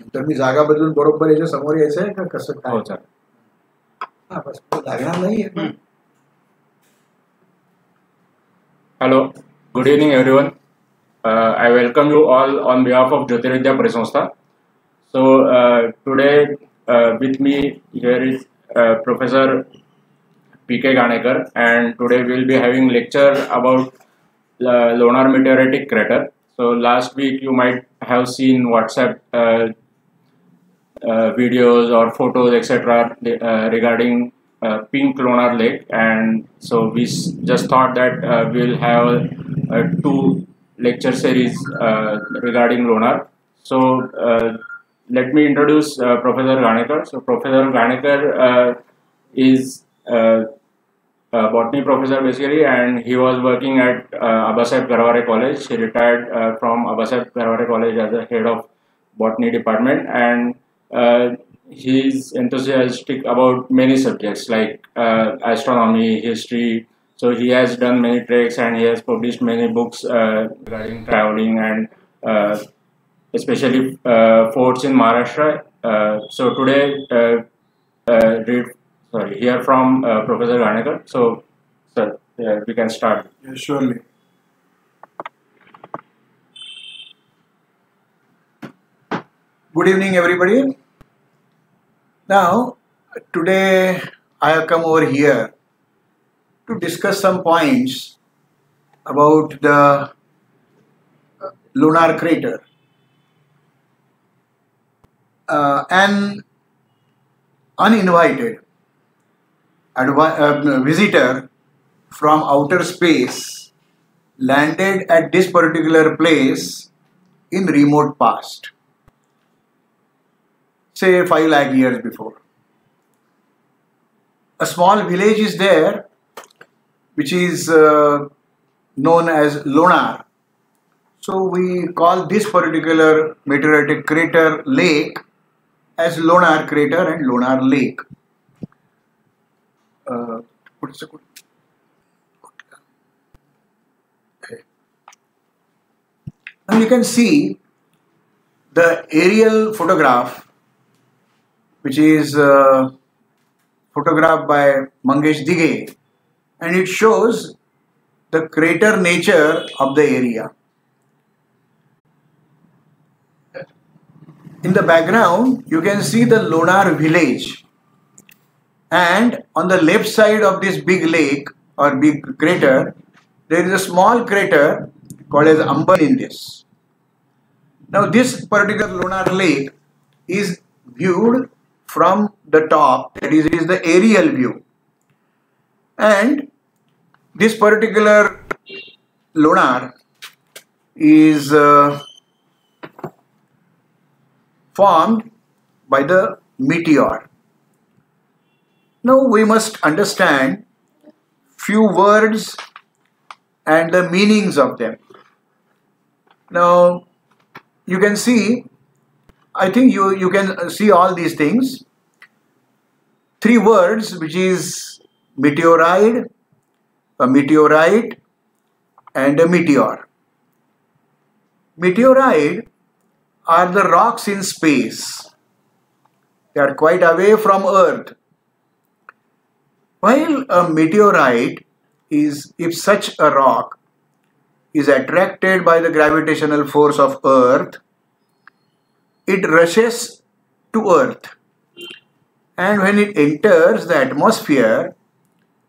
तर मी जागा बदलून बरोबर याच्या समोर यायचं आहे का कसं काय हा बस लागणार hello good evening everyone I welcome you all on behalf of Jyotirvidya Parisanstha so today with me here is professor P K Ganekar and today will be having lecture about Lonar meteoritic crater so last week you might have seen WhatsApp videos or photos etc. Uh, regarding uh, pink Lonar Lake, and so we just thought that uh, we'll have uh, two lecture series uh, regarding Lonar. So uh, let me introduce uh, Professor Ghanekar. So Professor Ghanekar uh, is uh, a botany professor basically, and he was working at uh, Abasaheb Garware College. He retired uh, from Abasaheb Garware College as a head of botany department, and uh, he's enthusiastic about many subjects like uh, astronomy, history. So he has done many treks and he has published many books uh, regarding traveling and uh, especially uh, forts in Maharashtra. Uh, so today, uh, read sorry hear from Professor Ghanekar. So, sir, we can start. Yes, surely. Good evening, everybody. Now, today I have come over here to discuss some points about the Lonar crater. Uh, an uninvited uh, visitor from outer space landed at this particular place in remote past say 5 lakh years before. A small village is there which is uh, known as lonar. So we call this particular meteoritic crater lake as lonar crater and lonar lake. Uh? Now you can see the aerial photograph, which is uh, photographed by Mangesh Dige, and it shows the crater nature of the area. In the background, you can see the Lonar village, and on the left side of this big lake or big crater, there is a small crater called as Amban in this. Now, this particular Lonar lake is viewed from the top, that is, is the aerial view. And this particular Lonar is uh, formed by the meteor. Now, we must understand few words and the meanings of them. Now, you can see, I think you, you can uh, see all these things. Three words, which is meteoroid, a meteorite, and a meteor. Meteoroid are the rocks in space. They are quite away from Earth. While a meteorite is, if such a rock is attracted by the gravitational force of Earth, it rushes to Earth. And when it enters the atmosphere,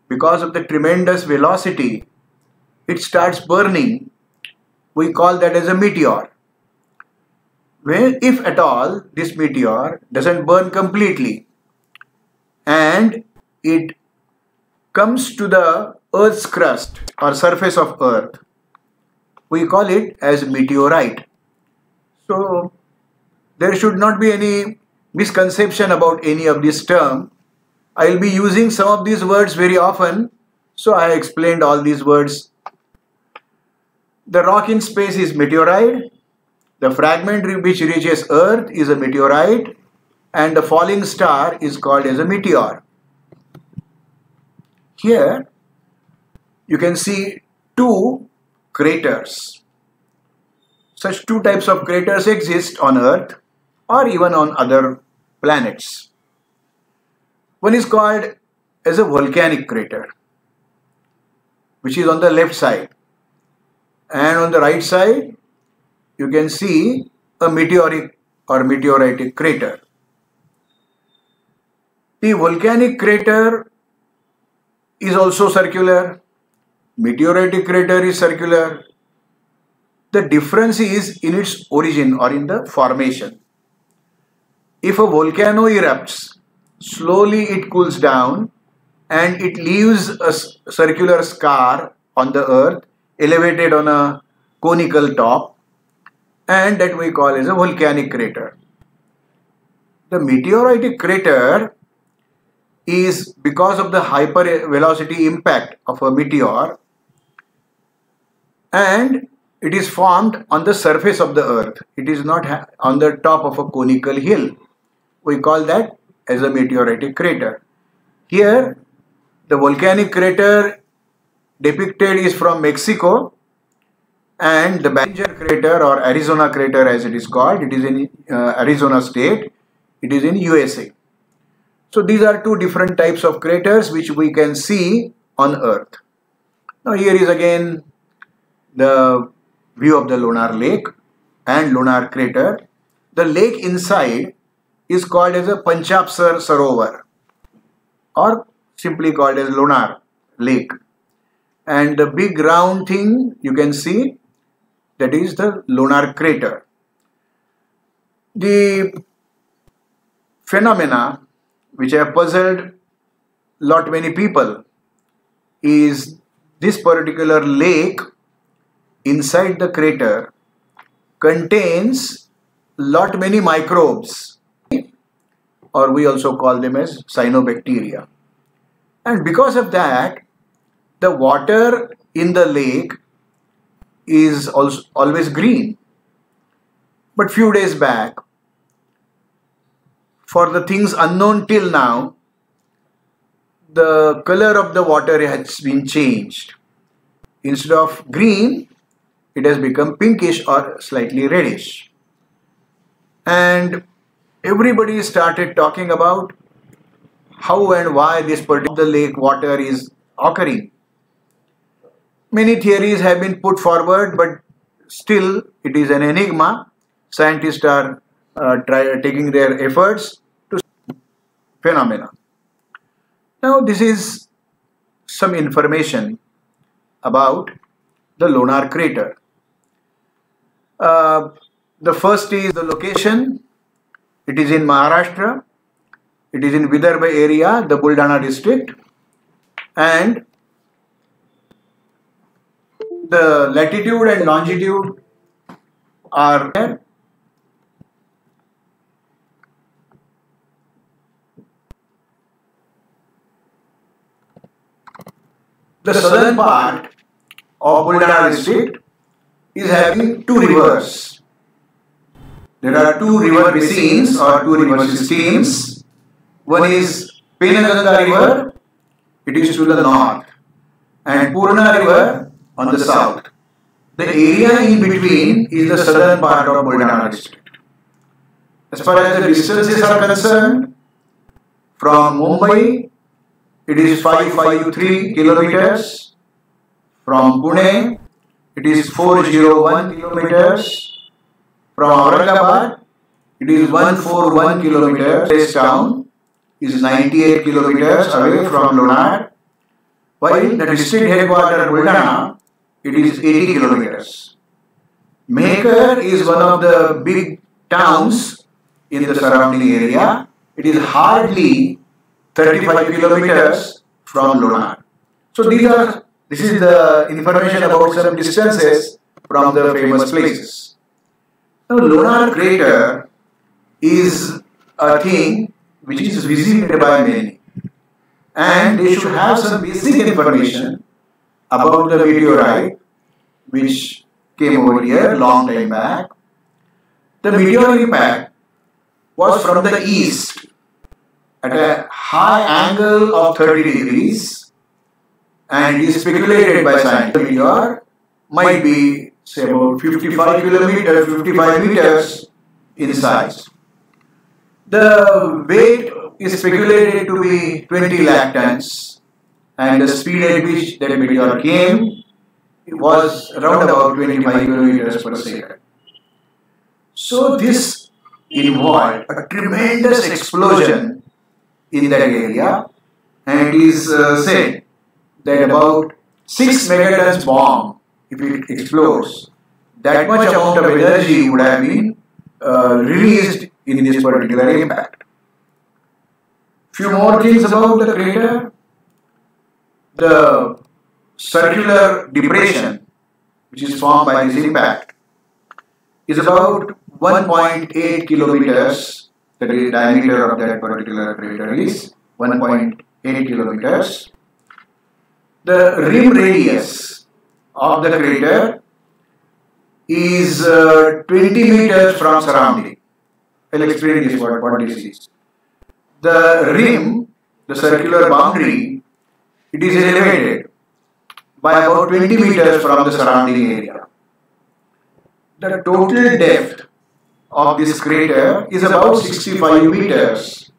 because of the tremendous velocity, it starts burning. We call that as a meteor. Well, if at all this meteor doesn't burn completely and it comes to the Earth's crust or surface of Earth, we call it as meteorite. So there should not be any misconception about any of this term. I will be using some of these words very often, so I explained all these words. The rock in space is meteorite, the fragment which reaches Earth is a meteorite, and the falling star is called as a meteor. Here you can see two craters. Such two types of craters exist on Earth or even on other planets. One is called as a volcanic crater, which is on the left side. And on the right side, you can see a meteoric or meteoritic crater. The volcanic crater is also circular. Meteoritic crater is circular. The difference is in its origin or in the formation. If a volcano erupts, slowly it cools down and it leaves a circular scar on the earth elevated on a conical top and that we call as a volcanic crater. The meteoritic crater is because of the hypervelocity impact of a meteor and it is formed on the surface of the earth. It is not on the top of a conical hill. We call that as a meteoritic crater. Here the volcanic crater depicted is from Mexico and the Barringer crater or Arizona crater as it is called, it is in uh, Arizona state, it is in USA. So these are two different types of craters which we can see on earth. Now here is again the view of the Lonar lake and Lonar crater. The lake inside is called as a Panchapsar Sarovar or simply called as Lonar lake. And the big round thing you can see that is the Lonar crater. The phenomena which have puzzled lot many people is this particular lake inside the crater contains lot many microbes or we also call them as cyanobacteria. And because of that the water in the lake is also always green. But few days back for the things unknown till now the color of the water has been changed. Instead of green it has become pinkish or slightly reddish. And everybody started talking about how and why this particular lake water is occurring. Many theories have been put forward, but still it is an enigma. Scientists are uh, try, taking their efforts to phenomena. Now this is some information about the Lonar crater. Uh, the first is the location. It is in Maharashtra. It is in Vidarbha area, the Buldana district. And the latitude and longitude are there. The southern part of Buldana district is having two rivers. There are two river basins or two river systems. One is Penaganga river, it is to the north, and Purna river on the south. The area in between is the southern part of Buldana district. As far as the distances are concerned, from Mumbai, it is 553 kilometers. From Pune, it is 401 kilometers. From Aurangabad, it is 141 kilometers. This town is 98 kilometers away from Lonar. While the district headquarters Buldana, it is 80 kilometers. Mehkar is one of the big towns in the surrounding area. It is hardly 35 kilometers from Lonar. So these are this is the information about some distances from the famous places. Now, Lonar crater is a thing which is visited by many, and they should have some basic information about the meteorite which came over here long time back. The meteor impact was from the east at a high angle of 30 degrees and it is speculated by scientists the meteor might be say about 55 kilometers, 55 meters in size. The weight is speculated to be 20 lakh tons and the speed at which that meteor came was around about 25 kilometers per second. So this involved a tremendous explosion in that area and it is uh, said that about 6 megatons bomb if it explodes that much amount of energy would have been uh, released in this particular impact. Few more things about the crater. The circular depression which is formed by this impact is about 1.8 kilometers. The diameter of that particular crater is 1.8 kilometers. The rim radius of the crater is uh, 20 meters from surrounding. I'll explain this what, what this is. The rim, the circular boundary, it is elevated by about 20 meters from the surrounding area. The total depth of this crater is about 65 meters.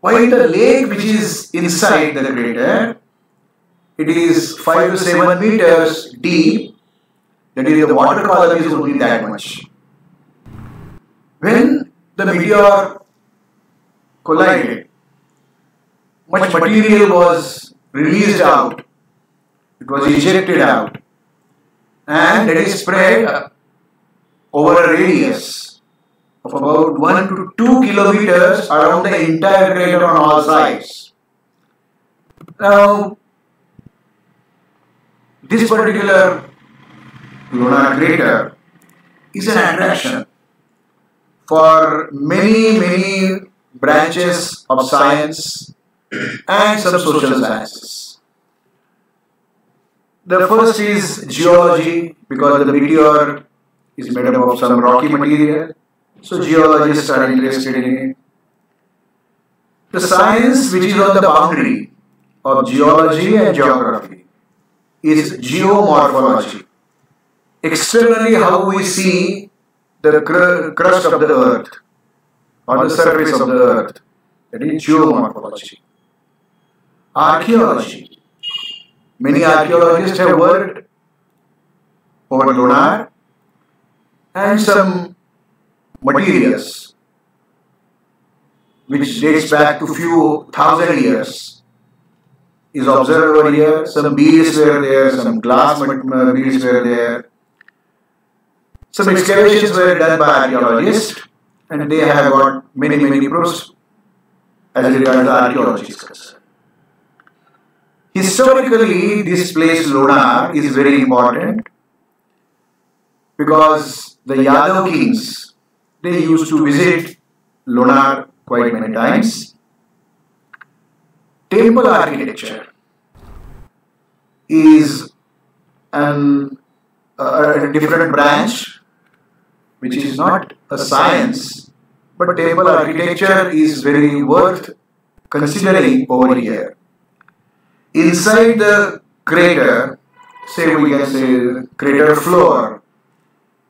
While the lake which is inside the crater, it is 5 to 7 meters deep, that is the water column is only that much. When the meteor collided, much material was released out, it was ejected out, and it is spread over a radius of about 1 to 2 kilometers around the entire crater on all sides. Now, this particular Lonar crater is an attraction for many, many branches of science and some social sciences. The first is geology because the meteor is made up of some rocky material, so geologists are interested in it. The science which is on the boundary of geology and geography is geomorphology. Externally, how we see the cr- crust of the earth or the surface of the earth. That is geomorphology. Archaeology. Many archaeologists have worked over Lonar and some materials which dates back to few thousand years is observed over here. Some beads were there, some glass mat- uh, beads were there. Some excavations were done by archaeologists and they have got many, many proofs as regards the archaeology is concerned. Historically, this place Lonar is very important because the Yadav kings they used to visit Lonar quite many times. Temple architecture is an, a, a different branch which is not a science, but temple architecture is very worth considering over here. Inside the crater, say we can say crater floor,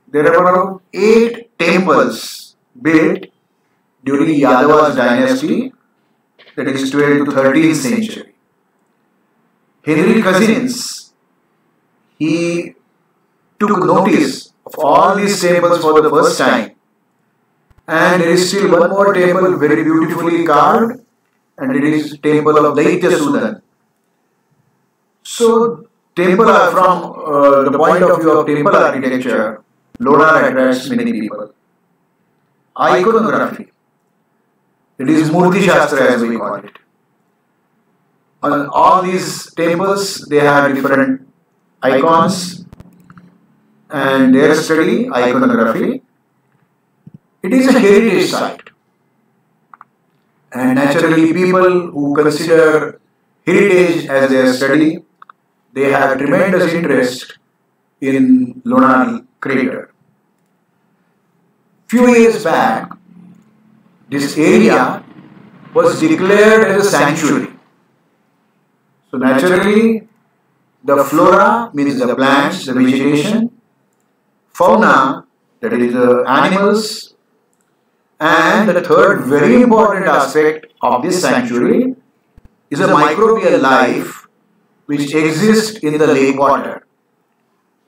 there are around eight temples built during Yadava's dynasty, that is 12th to 13th century. Henry Cousens, he took notice of all these temples for the first time. And there is still one more temple very beautifully carved, and it is temple of Daitya Sudan. So, temple from uh, the point of view of temple architecture, Lonar attracts many people. Iconography. It is Murti Shastra as we call it. On all these temples, they have different icons and their study, iconography. It is a heritage site. And naturally, people who consider heritage as their study, they have tremendous interest in Lonar crater. Few years back, this area was declared as a sanctuary. So naturally, the flora means the plants, the vegetation, fauna, that is the animals, And the third very important aspect of this sanctuary is a microbial life which exists in the lake water.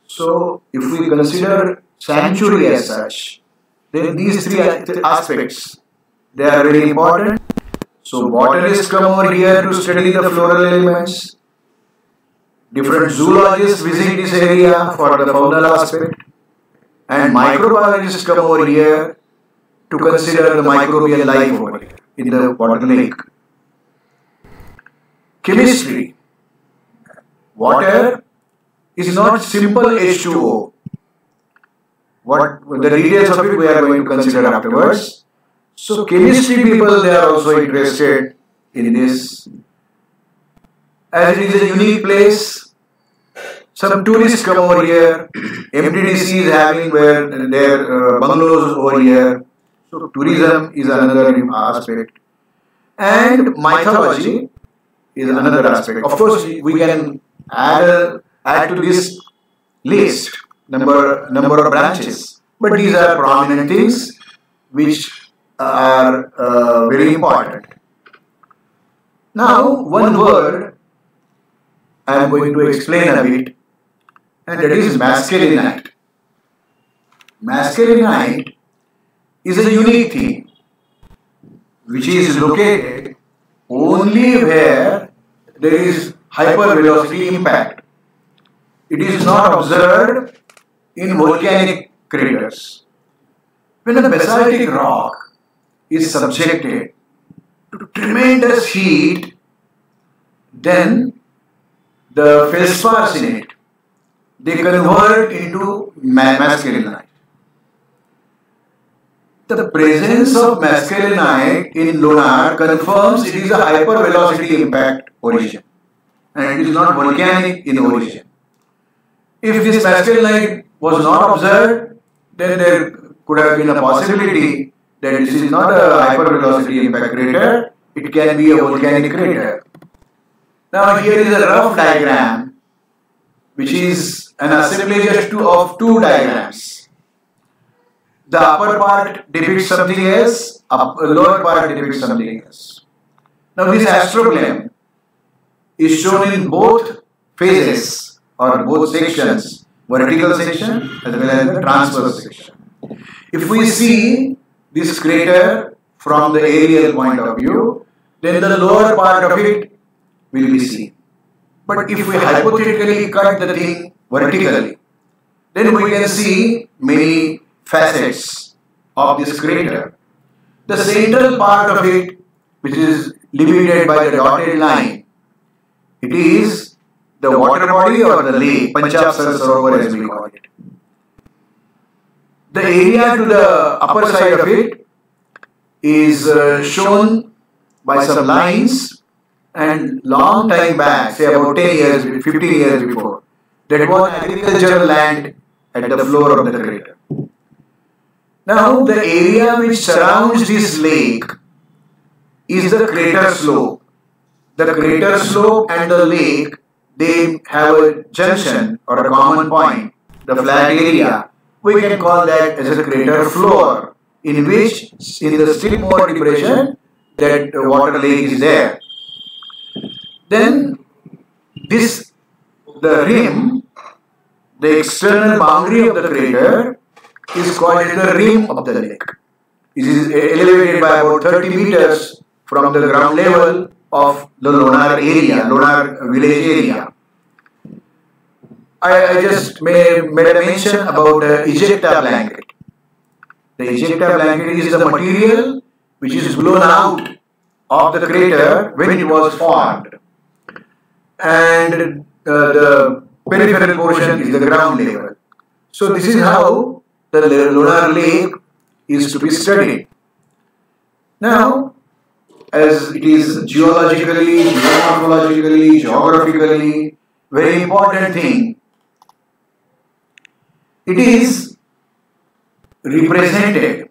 So, if we consider sanctuary as such, then these three aspects they are very important. So, botanists come over here to study the floral elements. Different zoologists visit this area for the faunal aspect, and microbiologists come over here to consider the microbial life over here in the water lake. Chemistry. Water is not simple H2O. What the details of it we are going to consider afterwards. So chemistry people they are also interested in this. As it is a unique place, some tourists come over here. MTDC is having where their uh, bungalows over here. So tourism is another aspect. And mythology is another aspect. Of course, we can add, add to this list number, number of branches. But these are prominent things which are uh, very important. Now, one word I am going to explain a bit, and that is maskelynite. Maskelynite is a unique thing which is located only where there is hypervelocity impact. It is not observed in volcanic craters. When a basaltic rock is subjected to tremendous heat, then the feldspars in it they convert into maskelynite. The presence of maskelynite in Lonar confirms it is a hypervelocity impact origin and it is not volcanic in origin. If this maskelynite was not observed, then there could have been a possibility that this is not a hypervelocity impact crater, it can be a volcanic crater. Now here is a rough diagram which is an assemblage of two diagrams. The upper part depicts something else, the lower part depicts something else. Now this astrobleme is shown in both phases or both sections, vertical section as well as the transverse section. If we see this crater from the aerial point of view, then the lower part of it will be seen. But if we hypothetically cut the thing vertically, then we can see many facets of this crater. The central part of it, which is limited by the dotted line, it is the water body or the lake, Panchab Sarovar as we call it. The area to the upper side of it is uh, shown by some lines and long time back, say about 10 years, 15 years before, that was agricultural land at the floor of the crater. Now the area which surrounds this lake is the crater slope. The crater slope and the lake, they have a junction or a common point, the flat area. We can call that as a crater floor in which in the Skidmore depression that water lake is there. Then this, the rim, the external boundary of the crater is called the rim of the lake. It is elevated by about 30 meters from the ground level of the Lonar area, Lonar village area. I, I just made, made a mention about the ejecta blanket. The ejecta blanket is the material which is blown out of the crater when it was formed. And uh, the peripheral portion is the ground level. So this is how the Lonar lake is to be studied. Now, as it is geologically, geomorphologically, geographically, very important thing, it is represented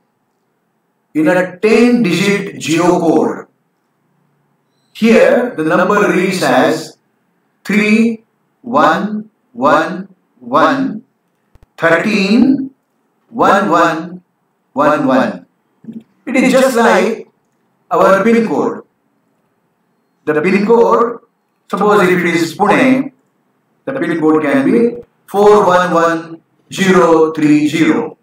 in a 10 digit geocode. Here the number reads as 3 1 1 1 13 1 1 1 1. It is just like our pin code. The pin code, suppose if it is Pune, the pin code can be 411030.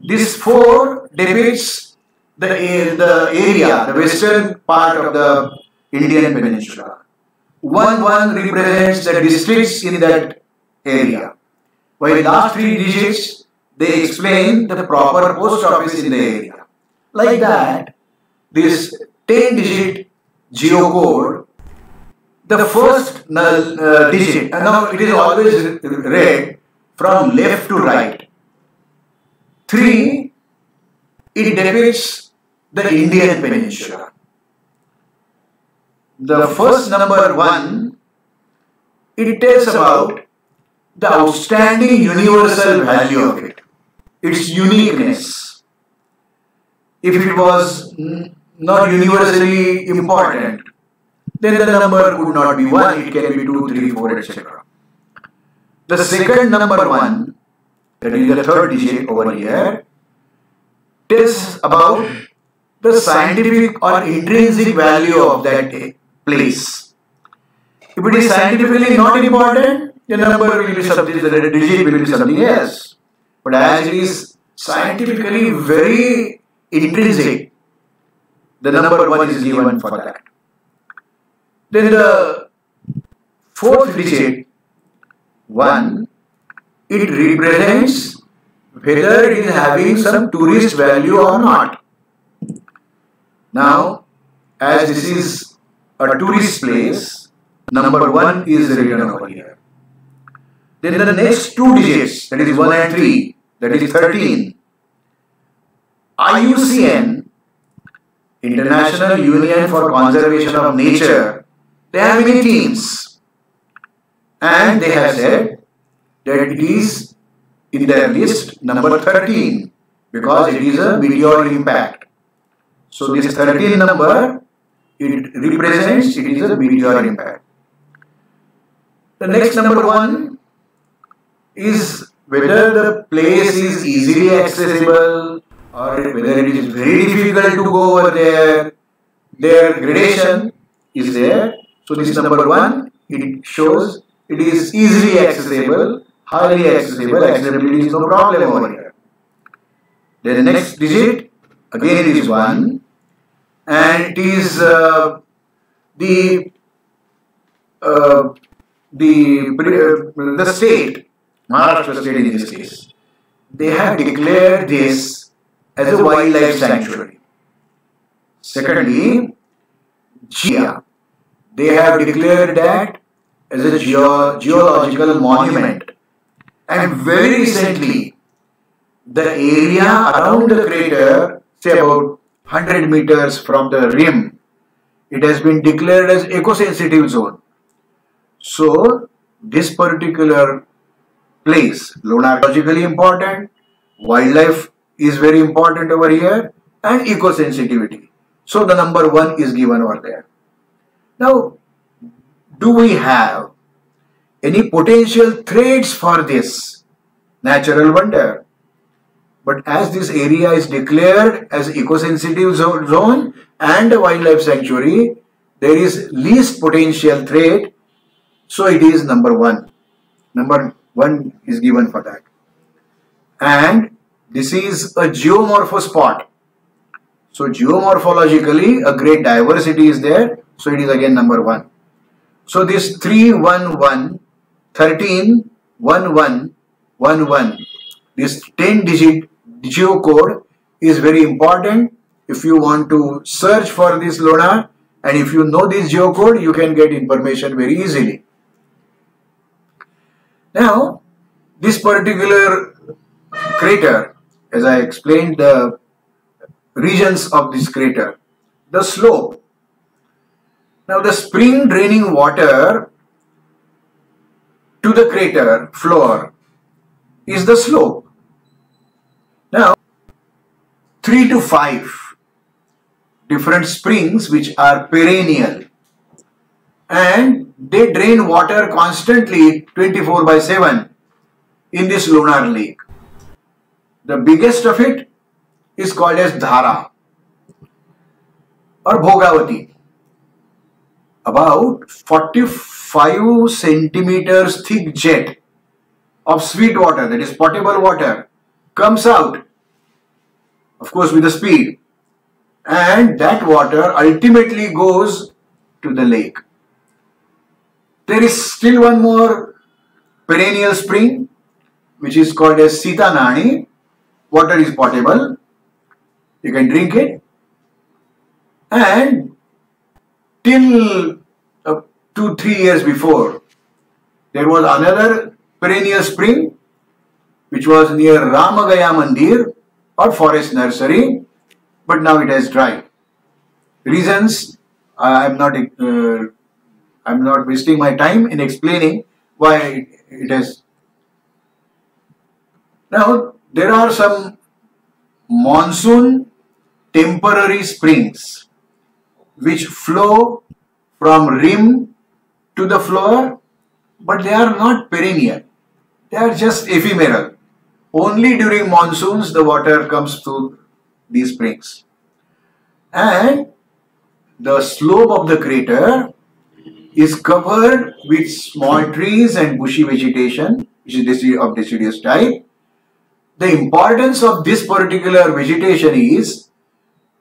This 4 depicts the, the area, the western part of the Indian peninsula. 1 1 represents the districts in that area. While last three digits, they explain the proper post office in the area. Like that, this 10 digit geocode, the first null, uh, digit, and now it is always read from left to right. 3, it depicts the Indian peninsula. The first number 1, it tells about the outstanding universal value of it, its uniqueness. If it was not universally important, then the number would not be 1, it can be 2, 3, 4, etc. The second number 1, that is the third digit over here, tells about the scientific or intrinsic value of that place. If it is scientifically not important, the number will be something, the digit will be something else. But as it is scientifically very intrinsic, the number 1 is given for that. Then the fourth digit, 1, it represents whether it is having some tourist value or not. Now, as this is a tourist place, number 1 is written over here. Then the next two digits, that is 1 and 3, that is 13. IUCN, International Union for Conservation of Nature, they have many teams. And they have said that it is in their list number 13 because it is a meteor impact. So this 13 number, it represents it is a meteor impact. The next number one is whether the place is easily accessible or whether it is very difficult to go over there. Their gradation is there. So this number one, it shows it is easily accessible, highly accessible, accessibility is no problem over here. Then the next digit, again is 1 and it is uh, the uh, the, uh, the state, Maharashtra state in this case, they have declared this as a wildlife sanctuary. Secondly, GIA, they have declared that as a geo geological monument. And very recently, the area around the crater, say about 100 meters from the rim, it has been declared as eco-sensitive zone. So, this particular place, logically important, wildlife is very important over here, and eco-sensitivity. So, the number one is given over there. Now, do we have any potential threats for this natural wonder? But as this area is declared as eco-sensitive zone and a wildlife sanctuary, there is least potential threat. So it is number one. Number one is given for that. And this is a geomorpho spot. So geomorphologically, a great diversity is there. So it is again number one. So this 311, 13, 11, 11, this 10 digit geocode is very important if you want to search for this Lonar and if you know this geocode you can get information very easily. Now this particular crater as I explained the regions of this crater the slope now the spring draining water to the crater floor is the slope now, three to five different springs which are perennial and they drain water constantly 24 by 7 in this Lonar lake. The biggest of it is called as Dhara or Bhogavati. About 45 centimeters thick jet of sweet water, that is potable water, comes out, of course, with a speed, and that water ultimately goes to the lake. There is still one more perennial spring, which is called as Sita Nani. Water is potable, you can drink it, and till two, three years before, there was another perennial spring which was near Ramagaya Mandir or forest nursery, but now it has dried. Reasons I am not uh, I'm not wasting my time in explaining why it has. Now there are some monsoon temporary springs which flow from rim to the floor but they are not perennial. They are just ephemeral. Only during monsoons the water comes through these springs. And the slope of the crater is covered with small trees and bushy vegetation which is of deciduous type. The importance of this particular vegetation is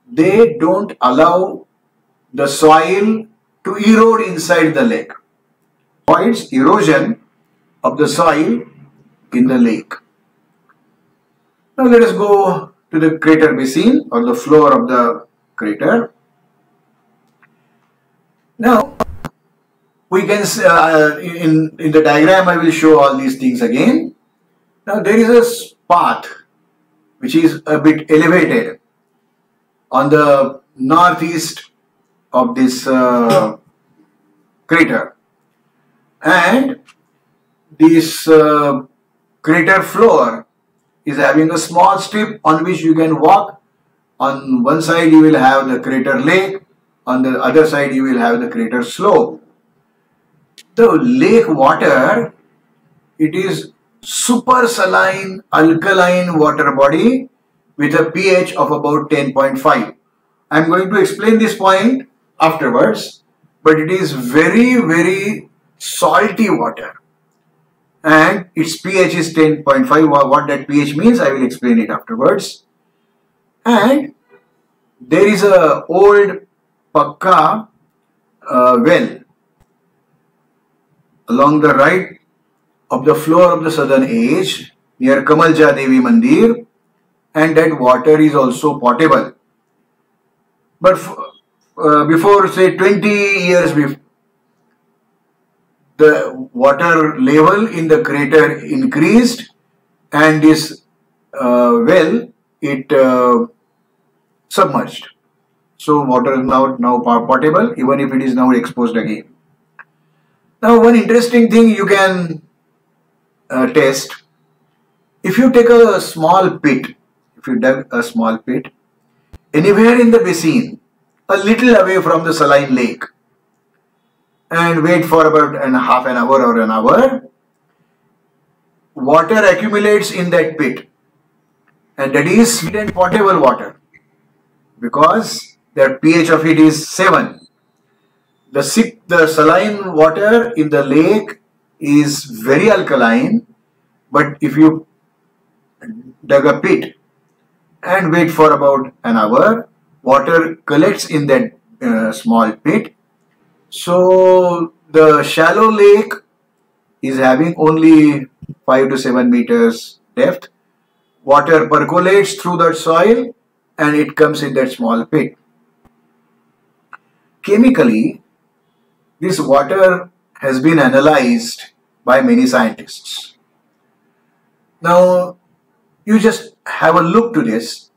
they don't allow the soil to erode inside the lake. Avoids erosion of the soil in the lake. Now let us go to the crater basin or the floor of the crater. Now we can uh, in in the diagram I will show all these things again. Now there is a path which is a bit elevated on the northeast of this uh, crater and this uh, crater floor is having a small strip on which you can walk. On one side you will have the crater lake. On the other side you will have the crater slope. The lake water it is super saline alkaline water body with a pH of about 10.5. I am going to explain this point afterwards, but it is very, very salty water and its pH is 10.5. What that pH means, I will explain it afterwards. And there is a old Pakka uh, well along the right of the floor of the southern edge near Kamalja Devi Mandir and that water is also potable. But uh, before say 20 years before, the water level in the crater increased and this uh, well it uh, submerged. So water is now now potable even if it is now exposed again. Now one interesting thing you can uh, test, if you take a small pit, if you dug a small pit, anywhere in the basin, a little away from the saline lake, and wait for about an half an hour or an hour, water accumulates in that pit, and that is sweet and potable water, because the pH of it is 7. The, the saline water in the lake is very alkaline. But if you dug a pit and wait for about an hour water collects in that uh, small pit so the shallow lake is having only 5 to 7 meters depth water percolates through that soil and it comes in that small pit chemically this water has been analyzed by many scientists. Now, you just have a look to this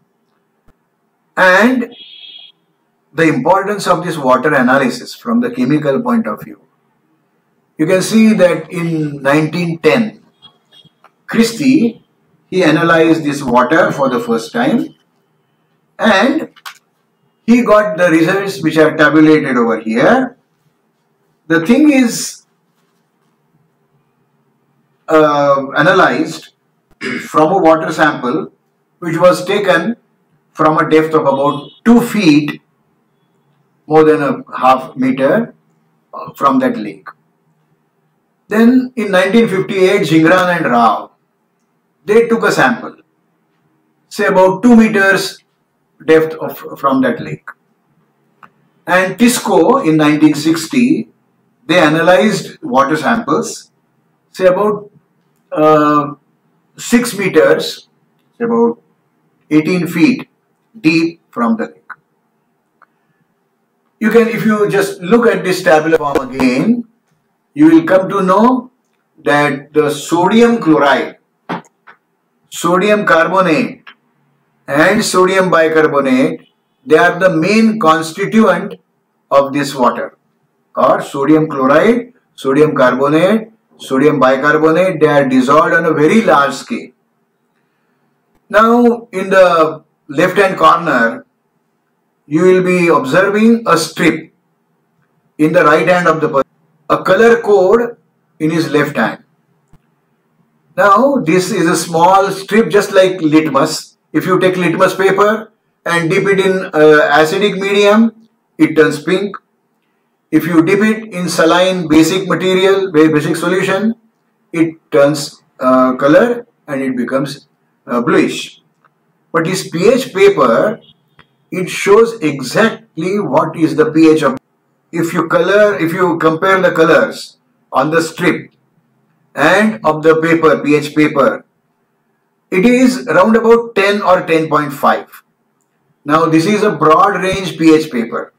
and the importance of this water analysis from the chemical point of view. You can see that in 1910, Christie, he analyzed this water for the first time and he got the results which are tabulated over here the thing is uh, analyzed from a water sample which was taken from a depth of about 2 feet more than a half meter uh, from that lake. Then in 1958, Jingran and Rao, they took a sample, say about 2 meters depth of, from that lake. And Tisco in 1960, they analyzed water samples, say about uh, 6 meters, say about 18 feet deep from the lake. You can, if you just look at this tabular form again, you will come to know that the sodium chloride, sodium carbonate and sodium bicarbonate, they are the main constituent of this water or sodium chloride, sodium carbonate, sodium bicarbonate, they are dissolved on a very large scale. Now in the left hand corner, you will be observing a strip in the right hand of the person, a color code in his left hand. Now this is a small strip just like litmus. If you take litmus paper and dip it in uh, acidic medium, it turns pink. If you dip it in saline basic material, basic solution, it turns uh, color and it becomes uh, bluish. But this pH paper it shows exactly what is the pH of if you color if you compare the colors on the strip and of the paper pH paper it is round about 10 or 10.5 now this is a broad range pH paper.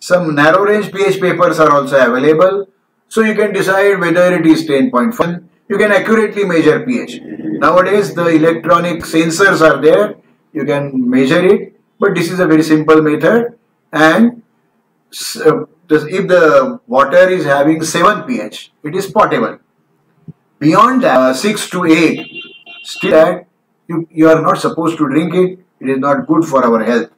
Some narrow range pH papers are also available. So you can decide whether it is 10.5 you can accurately measure pH. Nowadays the electronic sensors are there. You can measure it but this is a very simple method and uh, if the water is having 7 pH, it is potable. Beyond that, uh, 6 to 8, still that you, you are not supposed to drink it, it is not good for our health.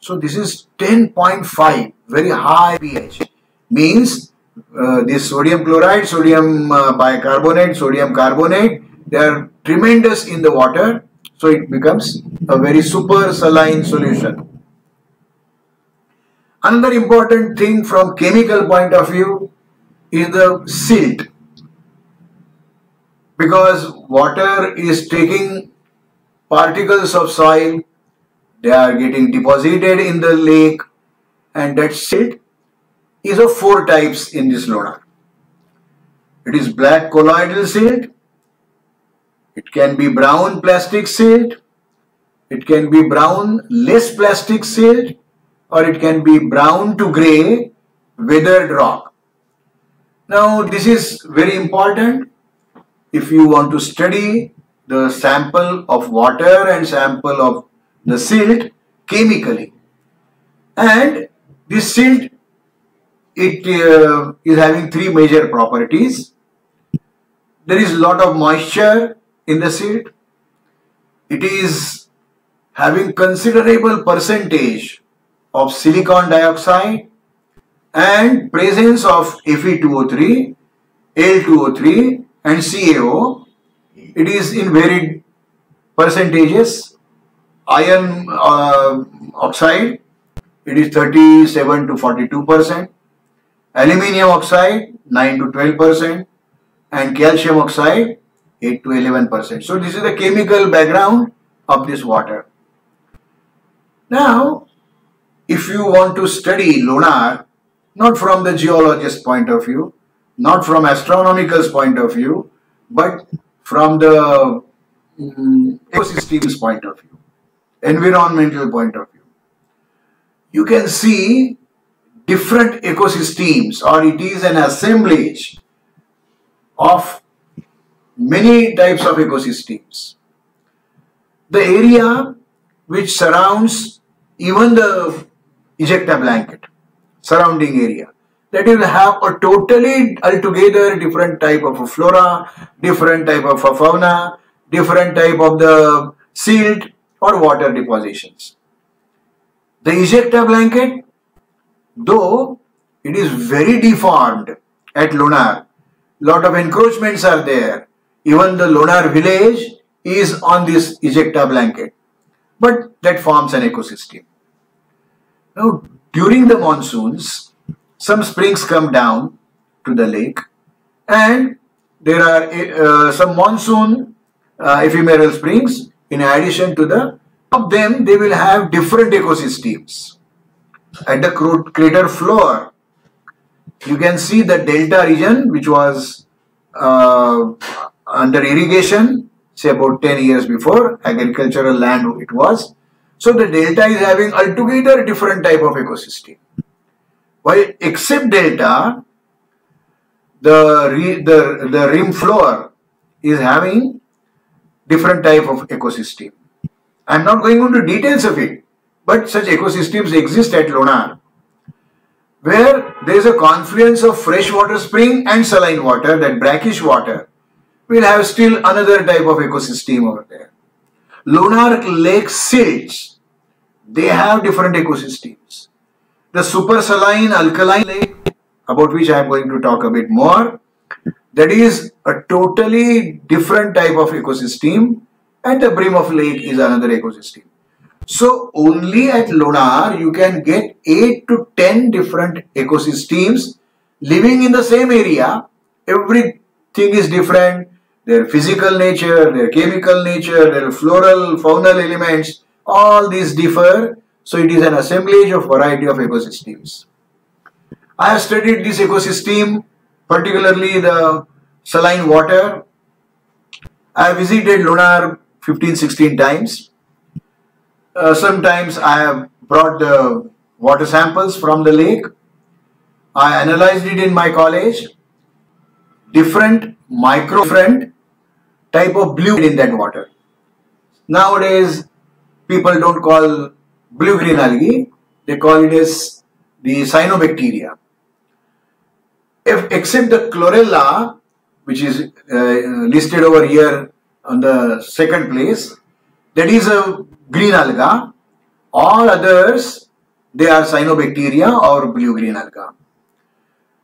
So this is 10.5, very high pH, means uh, this sodium chloride, sodium uh, bicarbonate, sodium carbonate, they are tremendous in the water so it becomes a very super saline solution. Another important thing from chemical point of view is the silt. Because water is taking particles of soil, they are getting deposited in the lake and that silt is of four types in this Lonar. It is black colloidal silt, it can be brown plastic silt, it can be brown less plastic silt or it can be brown to grey weathered rock. Now this is very important if you want to study the sample of water and sample of the silt chemically. And this silt it uh, is having three major properties. There is a lot of moisture in the silt. It is having considerable percentage of silicon dioxide and presence of Fe2O3, Al2O3 and CaO. It is in varied percentages. Iron uh, oxide, it is 37 to 42 percent. Aluminium oxide, 9 to 12 percent. And calcium oxide, 8 to 11 percent. So this is the chemical background of this water. Now, if you want to study Lonar, not from the geologist point of view, not from astronomical point of view, but from the um, ecosystems point of view, environmental point of view, you can see different ecosystems or it is an assemblage of many types of ecosystems. The area which surrounds even the ejecta blanket, surrounding area, that will have a totally altogether different type of flora, different type of fauna, different type of the silt or water depositions. The ejecta blanket, though it is very deformed at Lonar, lot of encroachments are there, even the Lonar village is on this ejecta blanket. But that forms an ecosystem. Now, during the monsoons, some springs come down to the lake and there are uh, some monsoon uh, ephemeral springs in addition to the of them they will have different ecosystems at the crater floor you can see the delta region which was uh, under irrigation say about 10 years before agricultural land it was. So the delta is having altogether different type of ecosystem. While except delta the, the, the rim floor is having different type of ecosystem. I'm not going into details of it but such ecosystems exist at lonar where there is a confluence of freshwater spring and saline water, that brackish water, will have still another type of ecosystem over there. Lonar lake silts, they have different ecosystems. The super saline alkaline lake, about which I am going to talk a bit more, that is a totally different type of ecosystem and the brim of lake is another ecosystem. So only at Lonar you can get 8 to 10 different ecosystems living in the same area. Everything is different. Their physical nature, their chemical nature, their floral, faunal elements, all these differ. So it is an assemblage of variety of ecosystems. I have studied this ecosystem, particularly the saline water. I have visited Lonar 15-16 times uh, sometimes I have brought the water samples from the lake. I analyzed it in my college. Different micro different type of blue in that water. Nowadays, people don't call blue green algae, they call it as the cyanobacteria. If except the chlorella, which is uh, listed over here on the second place, that is a green alga. All others, they are cyanobacteria or blue-green alga.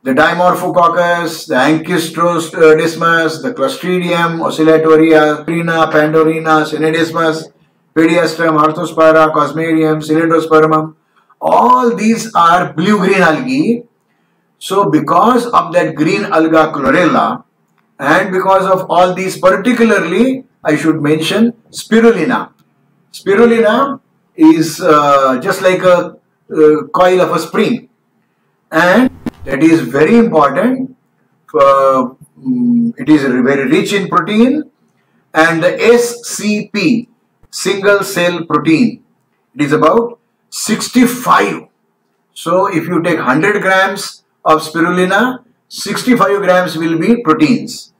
The Dimorphococcus, the Ankistrodesmus, the Closterium, Oscillatoria, Prina, Pandorina, Scenedesmus, Pediastrum, Arthrospira, Cosmarium, Cylindrospermum, all these are blue-green algae. So because of that green alga chlorella and because of all these particularly I should mention spirulina. Spirulina is uh, just like a uh, coil of a spring and that is very important. Um, it is very rich in protein and the SCP single cell protein it is about 65 so if you take 100 grams of spirulina 65 grams will be proteins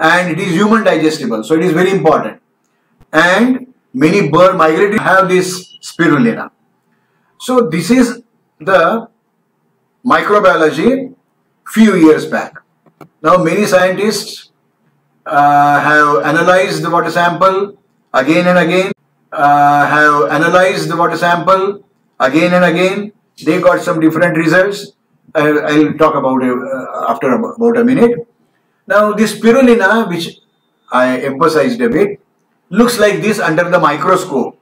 and it is human digestible. So it is very important. And many bird migratory have this spirulina. So this is the microbiology few years back. Now many scientists uh, have analyzed the water sample again and again, uh, have analyzed the water sample again and again. They got some different results. I'll, talk about it uh, after about a minute. Now this spirulina, which I emphasized a bit, looks like this under the microscope.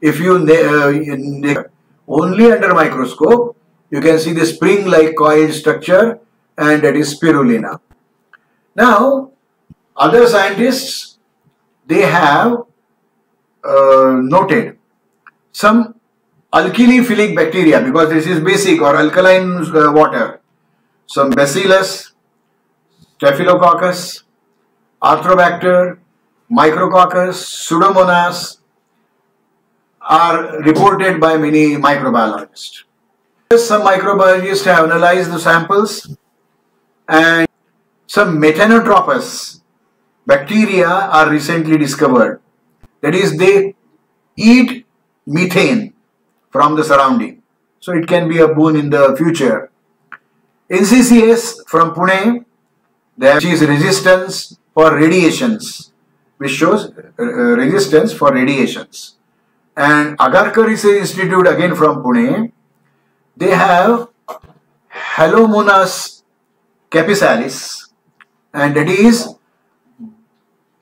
If you uh, only under microscope, you can see the spring-like coil structure and that is spirulina. Now, other scientists, they have uh, noted some alkaliphilic bacteria because this is basic or alkaline uh, water. Some bacillus, Staphylococcus, Arthrobacter, Micrococcus, Pseudomonas are reported by many microbiologists. Some microbiologists have analyzed the samples and some methanotropous bacteria are recently discovered. That is, they eat methane from the surrounding. So it can be a boon in the future. NCCS from Pune there is resistance for radiations, which shows uh, resistance for radiations. And Agarkar Research Institute again from Pune, they have Halomonas campisalis and that is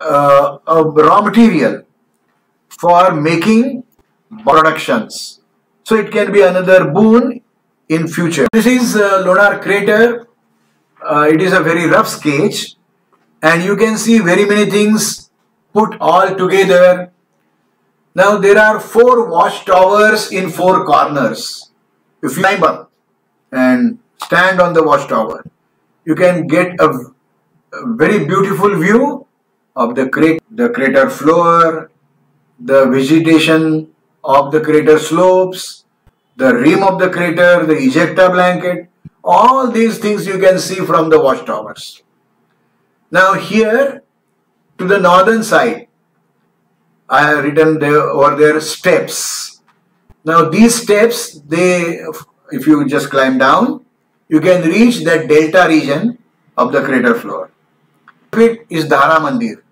uh, a raw material for making productions. So it can be another boon in future. This is uh, Lonar crater. Uh, it is a very rough sketch and you can see very many things put all together. Now there are four watchtowers in four corners. If you climb up and stand on the watchtower, you can get a, a very beautiful view of the crater, the crater floor, the vegetation of the crater slopes, the rim of the crater, the ejecta blanket, all these things you can see from the watchtowers. Now here to the northern side, I have written there over there steps. Now these steps, they, if you just climb down, you can reach that delta region of the crater floor. It is Dhara Mandir.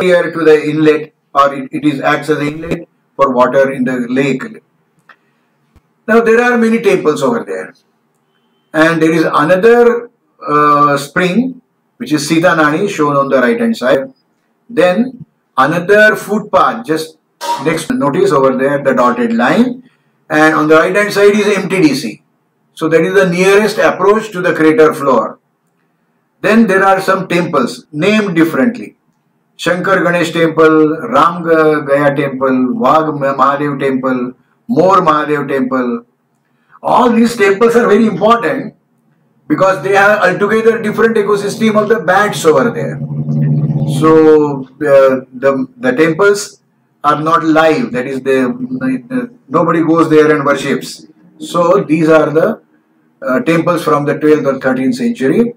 Here to the inlet or it, it is acts as an inlet for water in the lake. Now there are many temples over there and there is another uh, spring which is Sita Nani shown on the right hand side. Then another footpath just next notice over there the dotted line and on the right hand side is MTDC. So that is the nearest approach to the crater floor. Then there are some temples named differently. Shankar Ganesh temple, Ram Gaya temple, Wagh Mahadev temple, More Mahadev temple. All these temples are very important because they have altogether different ecosystem of the bats over there. So uh, the, the temples are not live, that is the, nobody goes there and worships. So these are the uh, temples from the 12th or 13th century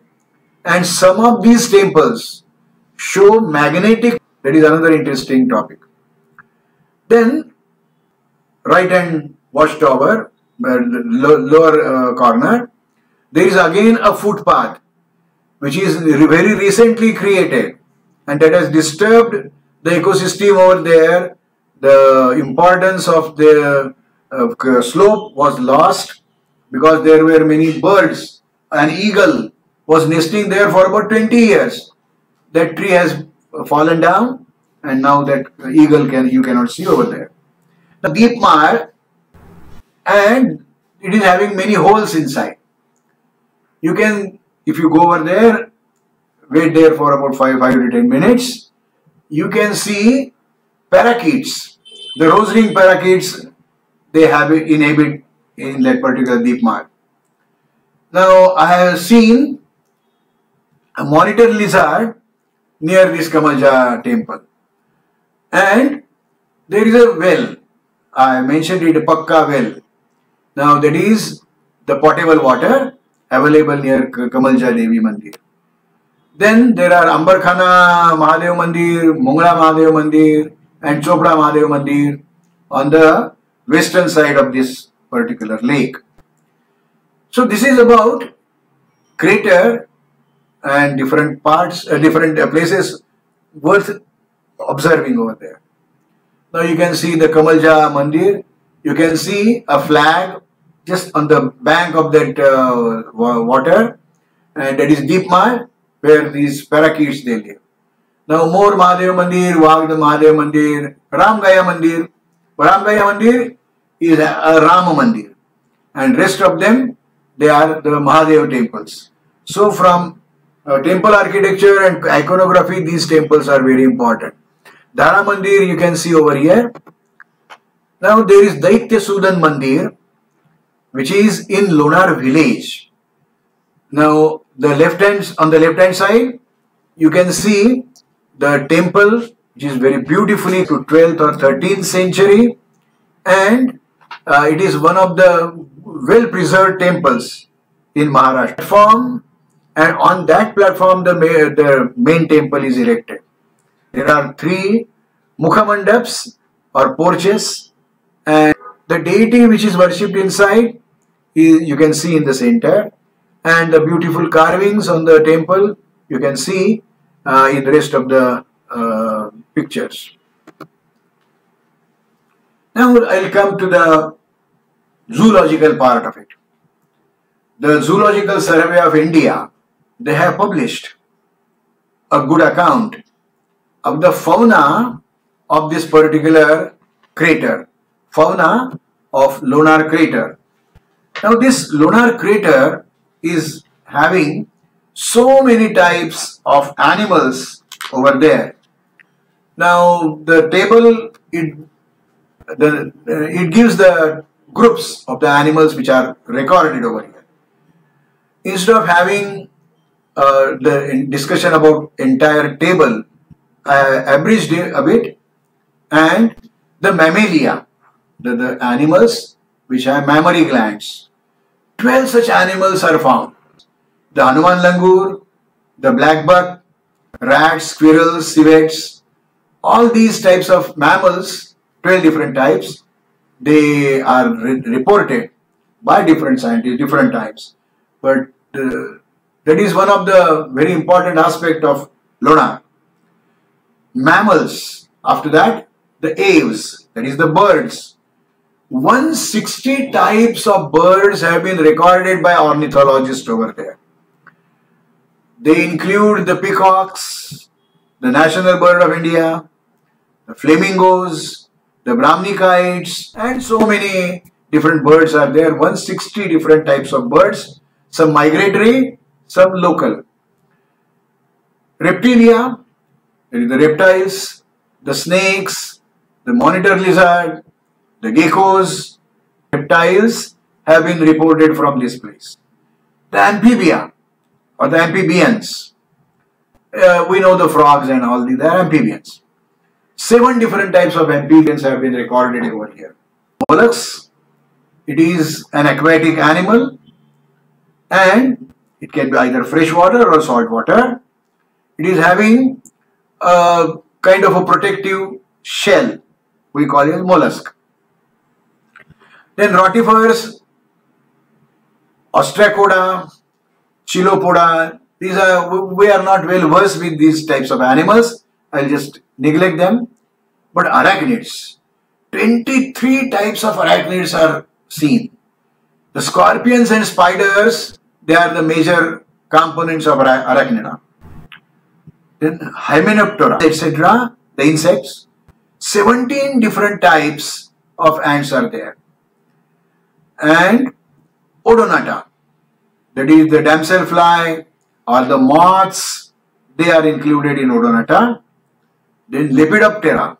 and some of these temples show magnetic, that is another interesting topic. Then right hand watchtower, uh, lower uh, corner, there is again a footpath which is very recently created and that has disturbed the ecosystem over there. The importance of the uh, slope was lost because there were many birds. An eagle was nesting there for about 20 years. That tree has fallen down and now that eagle can you cannot see over there. The deep Deepmar and it is having many holes inside. You can, if you go over there, wait there for about 5, 5 to 10 minutes, you can see parakeets. The rose ring parakeets, they have inhabit in that particular deep mark. Now, I have seen a monitor lizard near this Kamalja temple. And there is a well. I mentioned it, a Pakka well. Now, that is the potable water available near Kamalja Devi Mandir. Then there are Ambarkhana Mahadev Mandir, Mungla Mahadev Mandir and Chopra Mahadev Mandir on the western side of this particular lake. So this is about crater and different parts, uh, different uh, places worth observing over there. Now you can see the Kamalja Mandir, you can see a flag just on the bank of that uh, water and that is Deepmar where these parakeets they live. Now more Mahadev Mandir, Wagda Mahadev Mandir, Ram Gaya Mandir. Ram Gaya Mandir is a, a Ram Mandir and rest of them they are the Mahadev temples. So from uh, temple architecture and iconography these temples are very important. Dhara Mandir you can see over here. Now there is Daitya Sudan Mandir which is in Lonar village. Now the left hand on the left hand side you can see the temple which is very beautifully to 12th or 13th century and uh, it is one of the well preserved temples in Maharashtra. Platform and on that platform the, the main temple is erected. There are three mukhamandaps or porches and the deity which is worshipped inside you can see in the center and the beautiful carvings on the temple you can see uh, in the rest of the uh, pictures. Now I'll come to the zoological part of it. The Zoological Survey of India, they have published a good account of the fauna of this particular crater. Fauna of Lonar crater. Now this Lonar crater is having so many types of animals over there. Now the table it the uh, it gives the groups of the animals which are recorded over here. Instead of having uh, the discussion about entire table, I abridged it a bit and the mammalia, the, the animals which have mammary glands. 12 such animals are found. The Hanuman langur, the black buck, rats, squirrels, civets, all these types of mammals, 12 different types, they are re reported by different scientists, different types. But uh, that is one of the very important aspect of Lonar. Mammals, after that, the aves, that is the birds. 160 types of birds have been recorded by ornithologists over there. They include the peacocks, the national bird of India, the flamingos, the brahminikites, and so many different birds are there. 160 different types of birds, some migratory, some local. Reptilia, the reptiles, the snakes, the monitor lizard, the geckos, reptiles have been reported from this place. The amphibia or the amphibians, uh, we know the frogs and all these, are amphibians. Seven different types of amphibians have been recorded over here. Mollusks, it is an aquatic animal and it can be either freshwater or saltwater. It is having a kind of a protective shell we call it mollusk. Then rotifers, ostracoda, chilopoda, these are, we are not well versed with these types of animals. I'll just neglect them. But arachnids, 23 types of arachnids are seen. The scorpions and spiders, they are the major components of arachnida. Then Hymenoptera, etc., the insects, 17 different types of ants are there. And Odonata, that is the damselfly or the moths, they are included in Odonata. Then Lepidoptera,